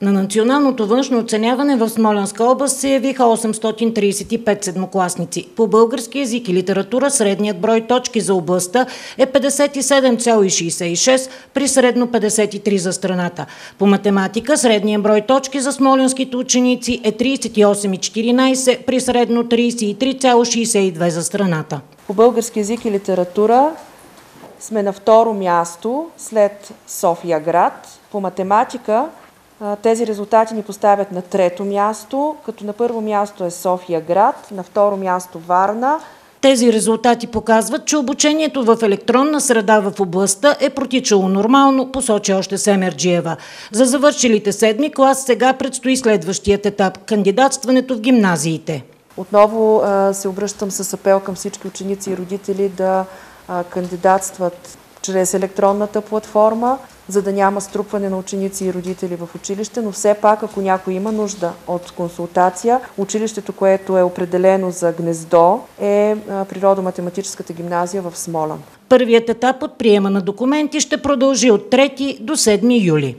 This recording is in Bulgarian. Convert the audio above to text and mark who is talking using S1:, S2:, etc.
S1: На националното външно оценяване в Смолянска област се явиха 835 седмокласници. По български язик и литература средният брой точки за областта е 57,66 при средно 53 за страната. По математика средният брой точки за смолянските ученици е 38,14 при средно 33,62 за страната.
S2: По български язик и литература сме на второ място след София град. По математика тези резултати ни поставят на трето място, като на първо място е София град, на второ място Варна.
S1: Тези резултати показват, че обучението в електронна среда в областта е протичало нормално, посочи още Семерджиева. За завършилите седми клас сега предстои следващият етап – кандидатстването в гимназиите.
S2: Отново се обръщам с апел към всички ученици и родители да кандидатстват чрез електронната платформа, за да няма струпване на ученици и родители в училище, но все пак, ако някой има нужда от консултация, училището, което е определено за гнездо, е Природо-математическата гимназия в Смолян.
S1: Първият етап от приема на документи ще продължи от 3 до 7 юли.